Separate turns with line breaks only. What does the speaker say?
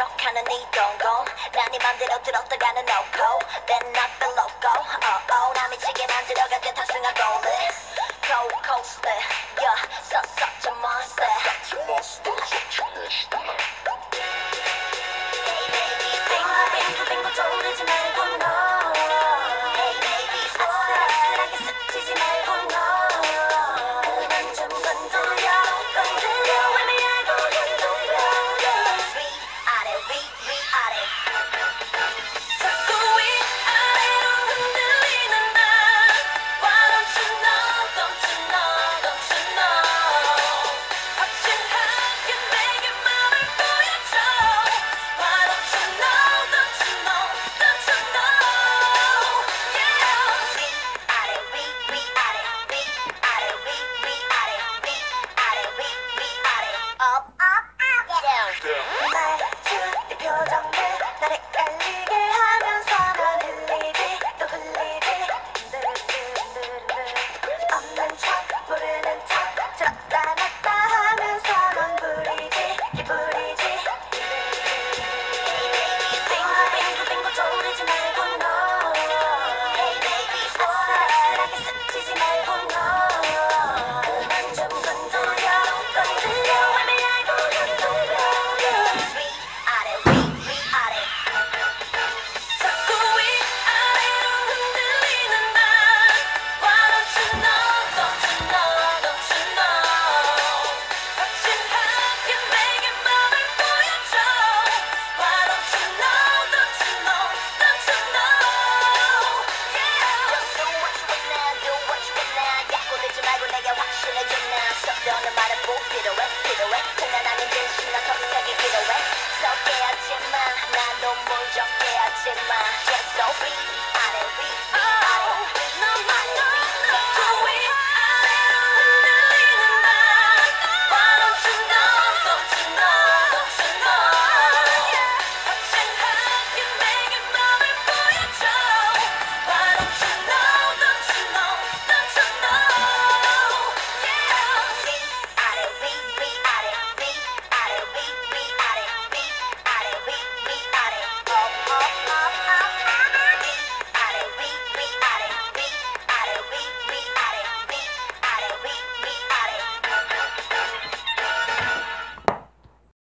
척하는 네 동공 난네 맘대로 들었다가는 놓고 Then not the loco oh oh 나 미치게 만들어간 듯 탑승한 거울 Go coaster yeah so such a monster Such a monster Such a monster Hey baby 빙글빙글빙글 돌리지 말고 너 selfie.